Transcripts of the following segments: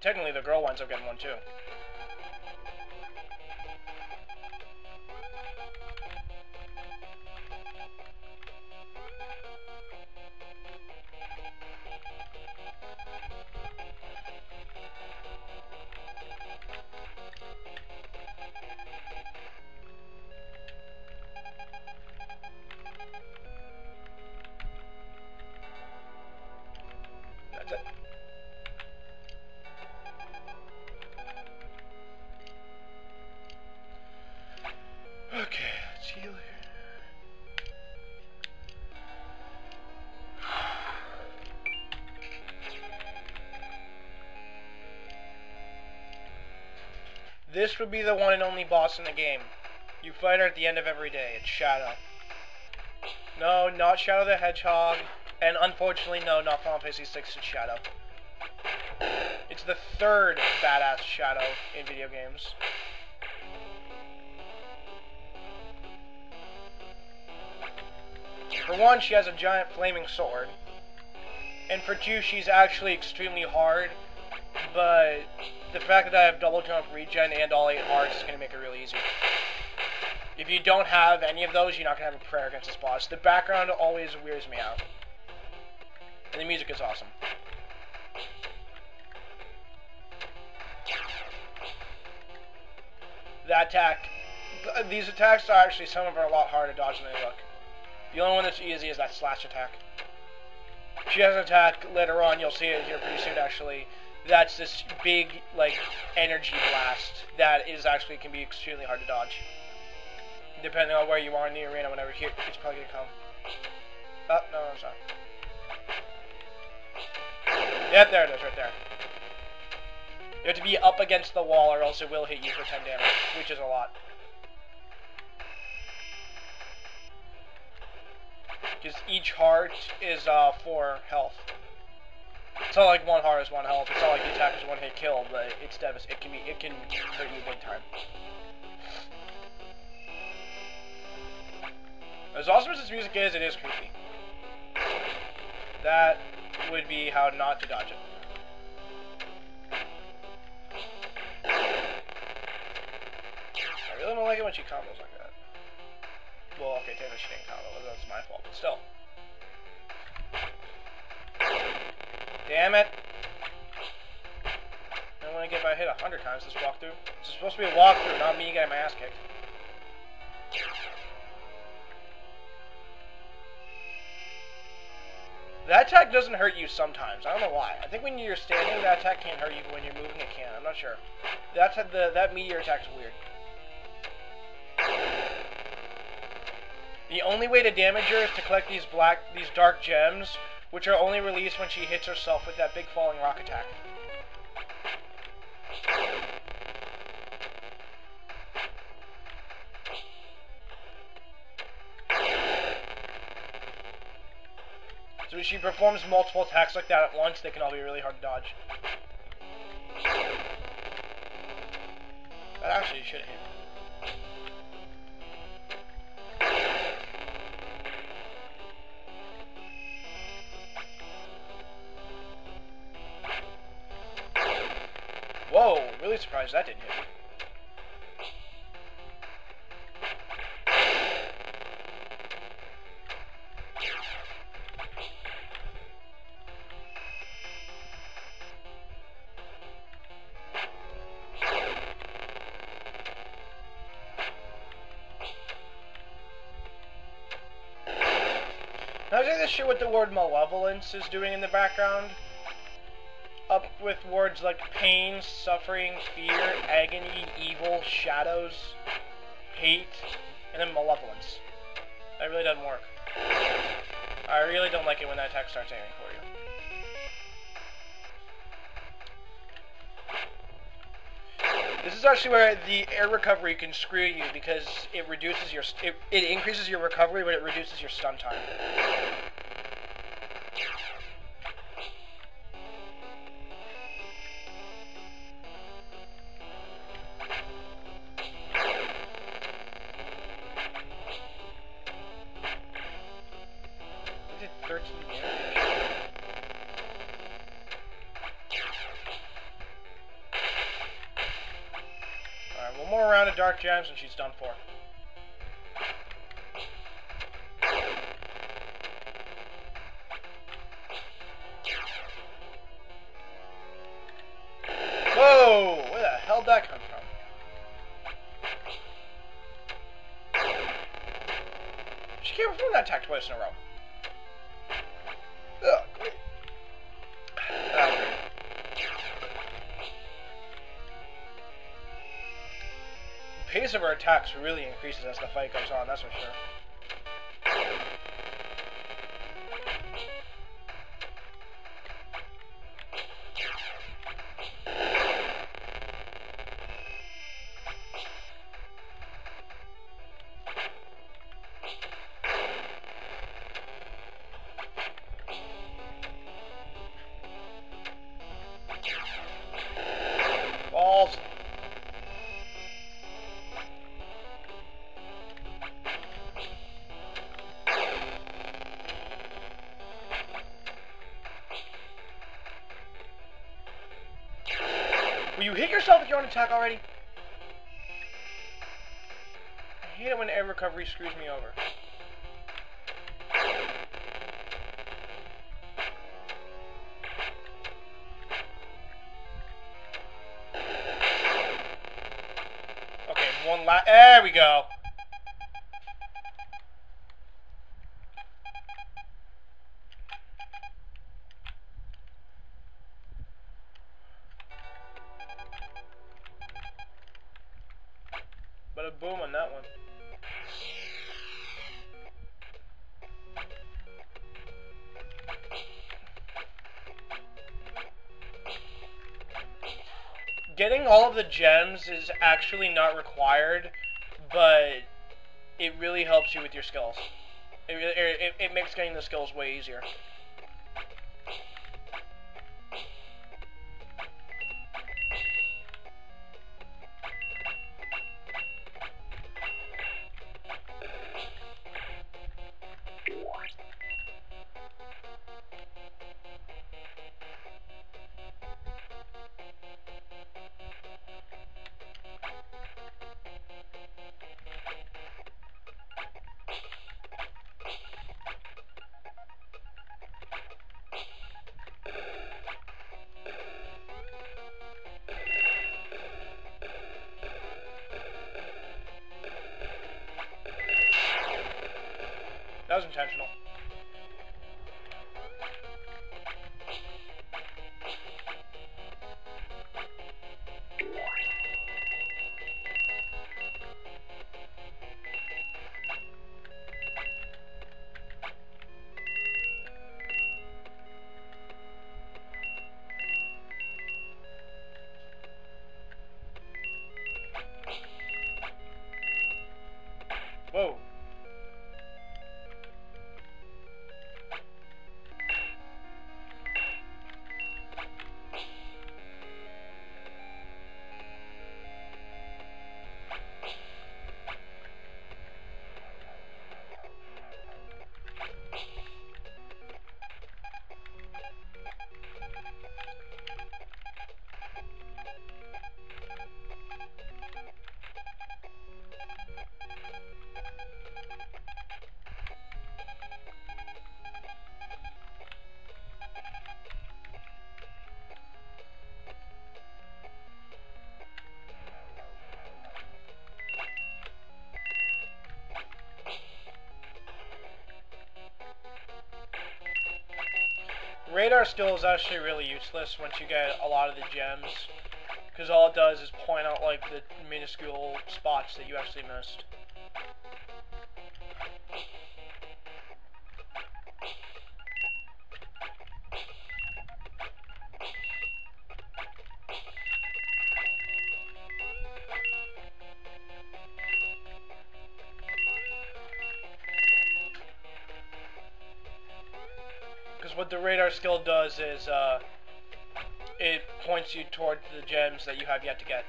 technically the girl winds up getting one too. This would be the one and only boss in the game. You fight her at the end of every day. It's Shadow. No, not Shadow the Hedgehog. And unfortunately, no, not Final Fantasy VI, it's Shadow. It's the third badass Shadow in video games. For one, she has a giant flaming sword. And for two, she's actually extremely hard. But the fact that I have double jump regen and all 8 hearts is going to make it really easy. If you don't have any of those, you're not going to have a prayer against this boss. The background always weirds me out. And the music is awesome. That attack, these attacks are actually, some of them are a lot harder to dodge than they look. The only one that's easy is that slash attack. She has an attack later on, you'll see it here pretty soon actually. That's this big, like, energy blast that is actually can be extremely hard to dodge. Depending on where you are in the arena, whenever here, it's probably gonna come. Oh, no, I'm sorry. Yep, there it is, right there. You have to be up against the wall or else it will hit you for 10 damage, which is a lot. Because each heart is uh, 4 health. It's not like one heart is one health. It's not like the attack is one hit kill, but it's devas- It can be. It can hurt you big time. As awesome as this music is, it is creepy. That would be how not to dodge it. I really don't like it when she combos like that. Well, okay, technically she didn't combo, that's my fault, but still. 100 times this walkthrough. This is supposed to be a walkthrough, not me getting my ass kicked. That attack doesn't hurt you sometimes. I don't know why. I think when you're standing, that attack can't hurt you, but when you're moving, it can. I'm not sure. That's the that meteor attack's weird. The only way to damage her is to collect these black, these dark gems, which are only released when she hits herself with that big falling rock attack. So if she performs multiple attacks like that at once, they can all be really hard to dodge. That actually should hit. Whoa, really surprised that didn't hit shit what the word malevolence is doing in the background. Up with words like pain, suffering, fear, agony, evil, shadows, hate, and then malevolence. That really doesn't work. I really don't like it when that attack starts aiming for you. This is actually where the air recovery can screw you because it reduces your it, it increases your recovery, but it reduces your stun time. More round of dark gems and she's done for. Whoa! Where the hell did that come from? She can't perform that attack twice in a row. Of our attacks really increases as the fight goes on, that's for sure. You hit yourself with your own attack already? I hate it when air recovery screws me over. Okay, one la- There we go. Boom on that one. Getting all of the gems is actually not required, but it really helps you with your skills. It, it, it makes getting the skills way easier. Was intentional. Whoa. Radar skill is actually really useless once you get a lot of the gems, because all it does is point out like the minuscule spots that you actually missed. Because what the radar skill does is, uh, it points you toward the gems that you have yet to get.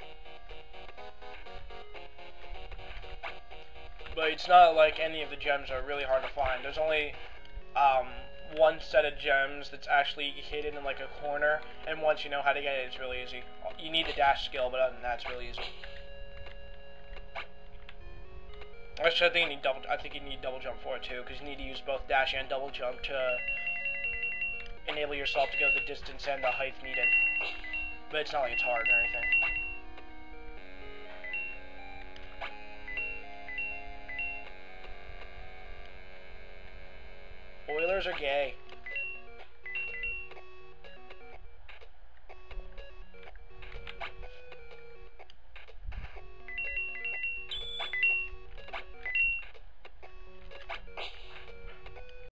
But it's not like any of the gems are really hard to find. There's only, um, one set of gems that's actually hidden in like a corner, and once you know how to get it, it's really easy. You need the dash skill, but other than that, it's really easy. Actually, I think you need double. I think you need double jump for it too, because you need to use both dash and double jump to enable yourself to go the distance and the height needed. But it's not like it's hard or anything. Oilers are gay.